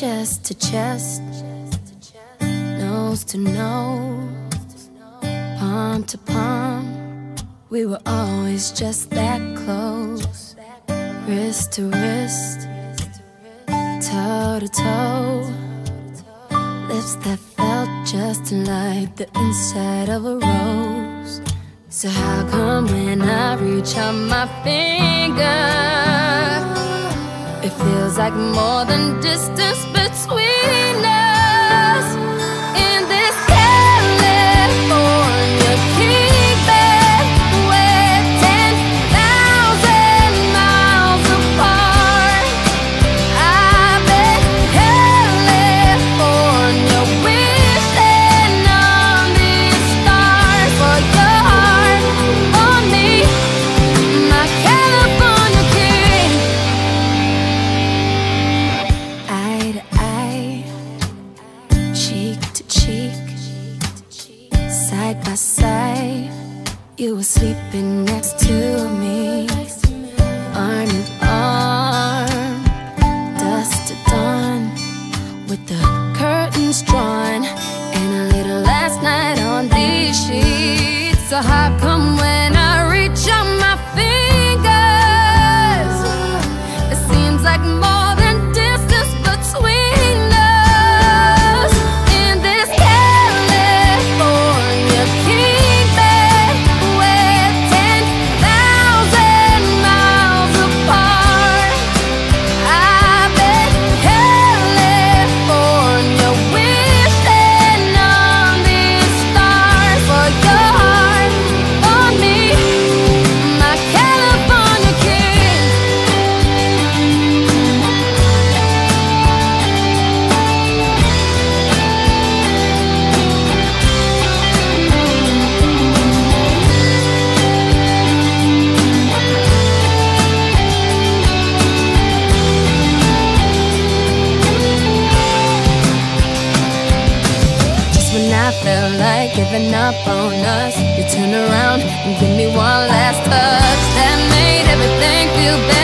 chest to chest, nose to nose, palm to palm. We were always just that close, wrist to wrist, toe to toe. Lips that felt just like the inside of a rose. So, how come when I reach out my finger? It feels like more than distance between us You were sleeping next to me, arm in arm, dusk to dawn, with the curtains drawn, and a little last night on these sheets. So how come when felt like giving up on us, you turn around and give me one last touch that made everything feel better.